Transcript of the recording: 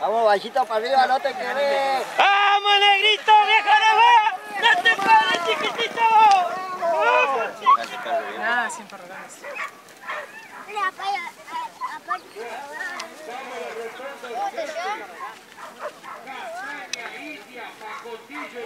Vamos, bajito para arriba, no te quedes. ¡Vamos, negrito, viejo no ¡No te pares, chiquitito! ¡Vamos! Nada, sin problemas. Mira, aparte. Pacotillo,